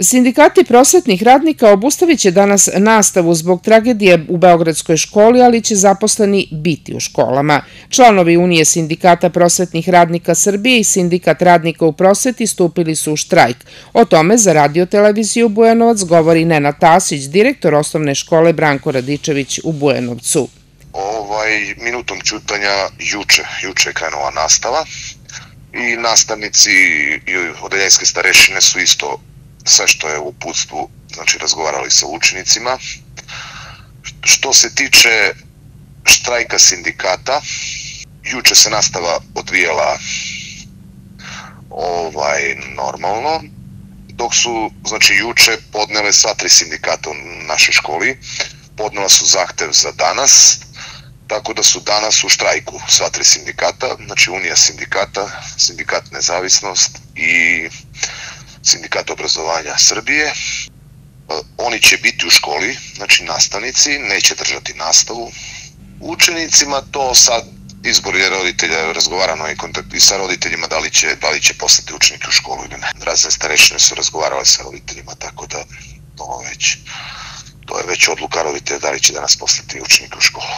Sindikati prosvetnih radnika obustavit će danas nastavu zbog tragedije u Beogradskoj školi, ali će zaposleni biti u školama. Članovi Unije sindikata prosvetnih radnika Srbije i sindikat radnika u prosveti stupili su u štrajk. O tome za radioteleviziju Bujanovac govori Nena Tasić, direktor osnovne škole Branko Radičević u Bujanovcu. Ovaj, minutom čutanja juče, juče je krenula nastava i nastavnici i odeljenjske starešine su isto sve što je u uputstvu, znači razgovarali sa učenicima. Što se tiče štrajka sindikata, juče se nastava odvijala ovaj normalno, dok su, znači, juče podnele sva tri sindikata u našoj školi, podnela su zahtev za danas, tako da su danas u štrajku sva tri sindikata, znači Unija sindikata, Sindikat Nezavisnost i Sindikat obrazovanja Srbije. E, oni će biti u školi, znači nastavnici, neće držati nastavu. Učenicima to sad izbor je roditelja, razgovarano i kontakt i sa roditeljima da li će, da li će poslati učenike u školu ili ne. Razne starešine su razgovarale sa roditeljima, tako da to već, to je već odluka roditelja da li će danas poslati učenike u školu.